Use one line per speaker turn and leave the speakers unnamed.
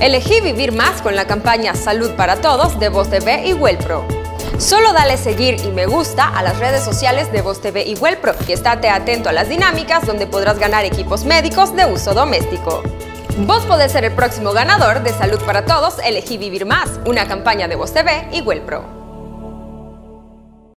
Elegí vivir más con la campaña Salud para Todos de Voz TV y Wellpro. Solo dale seguir y me gusta a las redes sociales de Voz TV y Wellpro y estate atento a las dinámicas donde podrás ganar equipos médicos de uso doméstico. Vos podés ser el próximo ganador de Salud para Todos, elegí vivir más, una campaña de Voz TV y Wellpro.